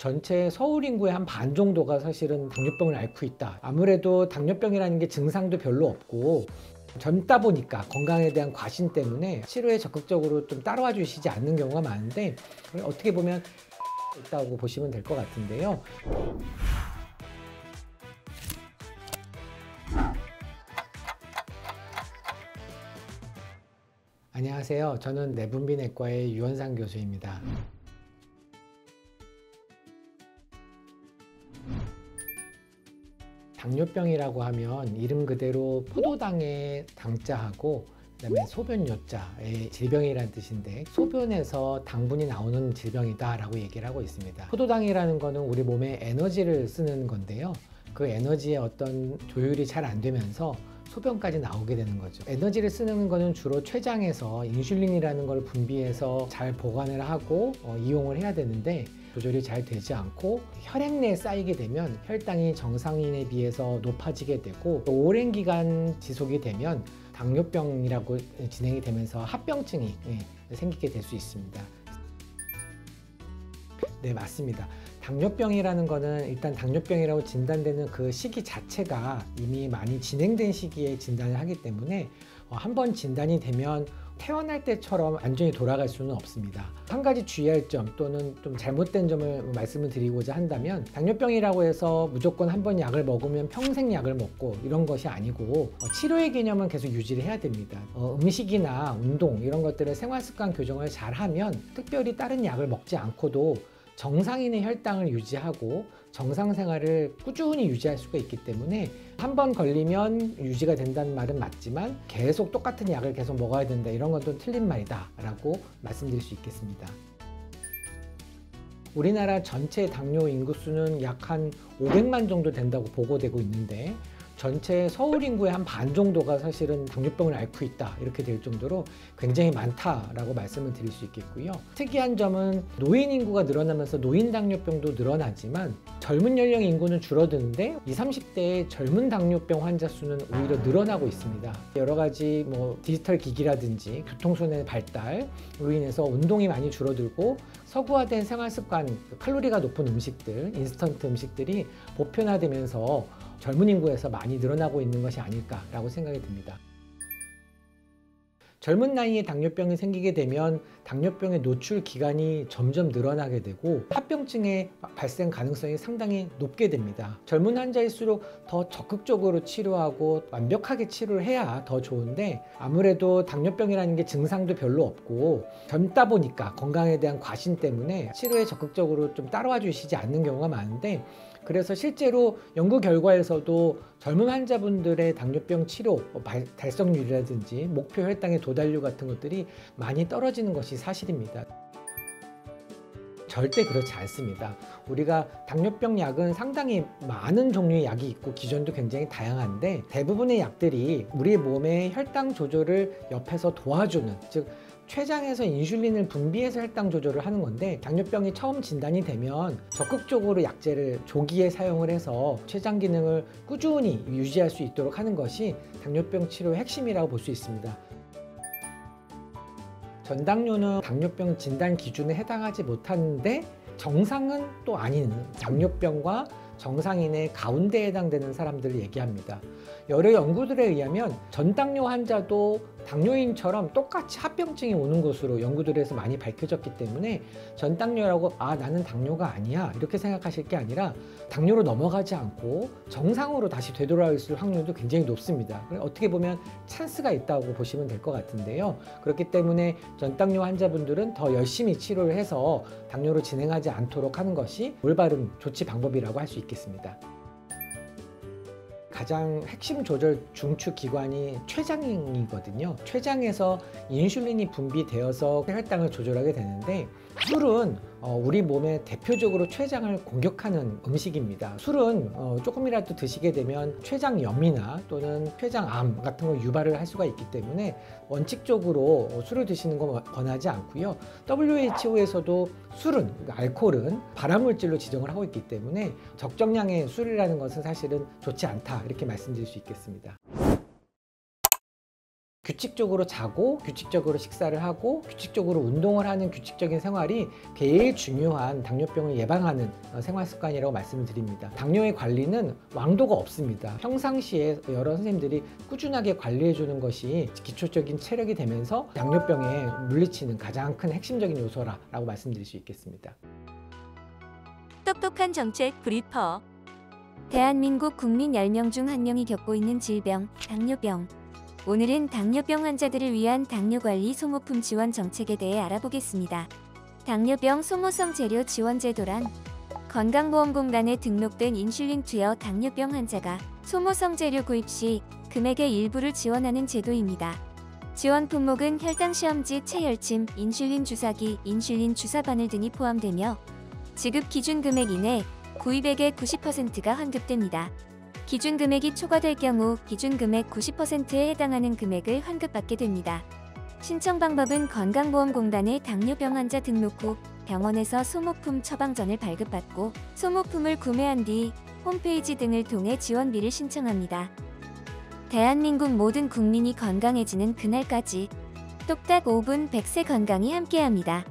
전체 서울 인구의 한 반 정도가 사실은 당뇨병을 앓고 있다. 아무래도 당뇨병이라는 게 증상도 별로 없고 젊다 보니까 건강에 대한 과신 때문에 치료에 적극적으로 좀 따라와 주시지 않는 경우가 많은데 어떻게 보면 있다고 보시면 될 것 같은데요. 안녕하세요. 저는 내분비내과의 유원상 교수입니다. 당뇨병이라고 하면 이름 그대로 포도당의 당자하고 그다음에 소변요자의 질병이라는 뜻인데 소변에서 당분이 나오는 질병이다라고 얘기를 하고 있습니다. 포도당이라는 거는 우리 몸에 에너지를 쓰는 건데요. 그 에너지의 어떤 조율이 잘 안 되면서 소변까지 나오게 되는 거죠. 에너지를 쓰는 거는 주로 췌장에서 인슐린이라는 걸 분비해서 잘 보관을 하고 어, 이용을 해야 되는데 조절이 잘 되지 않고 혈액 내에 쌓이게 되면 혈당이 정상인에 비해서 높아지게 되고 또 오랜 기간 지속이 되면 당뇨병이라고 진행이 되면서 합병증이 예, 생기게 될 수 있습니다. 네, 맞습니다. 당뇨병이라는 거는 일단 당뇨병이라고 진단되는 그 시기 자체가 이미 많이 진행된 시기에 진단을 하기 때문에 어, 한 번 진단이 되면 태어날 때처럼 완전히 돌아갈 수는 없습니다. 한 가지 주의할 점 또는 좀 잘못된 점을 말씀을 드리고자 한다면 당뇨병이라고 해서 무조건 한 번 약을 먹으면 평생 약을 먹고 이런 것이 아니고 어, 치료의 개념은 계속 유지를 해야 됩니다. 어, 음식이나 운동 이런 것들을 생활 습관 교정을 잘하면 특별히 다른 약을 먹지 않고도 정상인의 혈당을 유지하고 정상 생활을 꾸준히 유지할 수가 있기 때문에 한 번 걸리면 유지가 된다는 말은 맞지만 계속 똑같은 약을 계속 먹어야 된다 이런 건 또 틀린 말이다 라고 말씀드릴 수 있겠습니다. 우리나라 전체 당뇨 인구수는 약 한 500만 정도 된다고 보고되고 있는데 전체 서울 인구의 한 반 정도가 사실은 당뇨병을 앓고 있다 이렇게 될 정도로 굉장히 많다라고 말씀을 드릴 수 있겠고요. 특이한 점은 노인 인구가 늘어나면서 노인 당뇨병도 늘어나지만 젊은 연령 인구는 줄어드는데 20, 30대의 젊은 당뇨병 환자 수는 오히려 늘어나고 있습니다. 여러 가지 뭐 디지털 기기라든지 교통수단의 발달로 인해서 운동이 많이 줄어들고 서구화된 생활 습관, 칼로리가 높은 음식들, 인스턴트 음식들이 보편화되면서 젊은 인구에서 많이 늘어나고 있는 것이 아닐까라고 생각이 듭니다. 젊은 나이에 당뇨병이 생기게 되면 당뇨병의 노출 기간이 점점 늘어나게 되고 합병증의 발생 가능성이 상당히 높게 됩니다. 젊은 환자일수록 더 적극적으로 치료하고 완벽하게 치료를 해야 더 좋은데 아무래도 당뇨병이라는 게 증상도 별로 없고 젊다 보니까 건강에 대한 과신 때문에 치료에 적극적으로 좀 따라와 주시지 않는 경우가 많은데 그래서 실제로 연구 결과에서도 젊은 환자분들의 당뇨병 치료 뭐 달성률이라든지 목표 혈당의 도 달률 같은 것들이 많이 떨어지는 것이 사실입니다. 절대 그렇지 않습니다. 우리가 당뇨병 약은 상당히 많은 종류의 약이 있고 기전도 굉장히 다양한데 대부분의 약들이 우리 몸의 혈당 조절을 옆에서 도와주는 즉 췌장에서 인슐린을 분비해서 혈당 조절을 하는 건데 당뇨병이 처음 진단이 되면 적극적으로 약제를 조기에 사용을 해서 췌장 기능을 꾸준히 유지할 수 있도록 하는 것이 당뇨병 치료의 핵심이라고 볼 수 있습니다. 전당뇨는 당뇨병 진단 기준에 해당하지 못하는데 정상은 또 아닌 당뇨병과 정상인의 가운데에 해당되는 사람들을 얘기합니다. 여러 연구들에 의하면 전당뇨 환자도 당뇨인처럼 똑같이 합병증이 오는 것으로 연구들에서 많이 밝혀졌기 때문에 전당뇨라고 아 나는 당뇨가 아니야 이렇게 생각하실 게 아니라 당뇨로 넘어가지 않고 정상으로 다시 되돌아올 확률도 굉장히 높습니다. 어떻게 보면 찬스가 있다고 보시면 될 것 같은데요. 그렇기 때문에 전당뇨 환자분들은 더 열심히 치료를 해서 당뇨로 진행하지 않도록 하는 것이 올바른 조치 방법이라고 할 수 있겠습니다. 가장 핵심 조절 중추 기관이 췌장이거든요. 췌장에서 인슐린이 분비되어서 혈당을 조절하게 되는데 술은 어, 우리 몸에 대표적으로 췌장을 공격하는 음식입니다. 술은 어, 조금이라도 드시게 되면 췌장 염이나 또는 췌장암 같은 걸 유발을 할 수가 있기 때문에 원칙적으로 어, 술을 드시는 건 권하지 않고요. WHO에서도 술은 그러니까 알코올은 발암물질로 지정을 하고 있기 때문에 적정량의 술이라는 것은 사실은 좋지 않다 이렇게 말씀드릴 수 있겠습니다. 규칙적으로 자고 규칙적으로 식사를 하고 규칙적으로 운동을 하는 규칙적인 생활이 제일 중요한 당뇨병을 예방하는 어, 생활 습관이라고 말씀을 드립니다. 당뇨의 관리는 왕도가 없습니다. 평상시에 여러 선생님들이 꾸준하게 관리해 주는 것이 기초적인 체력이 되면서 당뇨병에 물리치는 가장 큰 핵심적인 요소라고 말씀드릴 수 있겠습니다. 똑똑한 정책 briefer 대한민국 국민 10명 중 1명이 겪고 있는 질병, 당뇨병. 오늘은 당뇨병 환자들을 위한 당뇨관리 소모품 지원 정책에 대해 알아보겠습니다. 당뇨병 소모성 재료 지원 제도란 건강보험공단에 등록된 인슐린 투여 당뇨병 환자가 소모성 재료 구입 시 금액의 일부를 지원하는 제도입니다. 지원 품목은 혈당 시험지 체혈침, 인슐린 주사기, 인슐린 주사 바늘 등이 포함되며 지급 기준 금액 이내 구입액의 90%가 환급됩니다. 기준 금액이 초과될 경우 기준 금액 90%에 해당하는 금액을 환급받게 됩니다. 신청 방법은 건강보험공단의 당뇨병 환자 등록 후 병원에서 소모품 처방전을 발급받고 소모품을 구매한 뒤 홈페이지 등을 통해 지원비를 신청합니다. 대한민국 모든 국민이 건강해지는 그날까지 똑딱 5분 100세 건강이 함께합니다.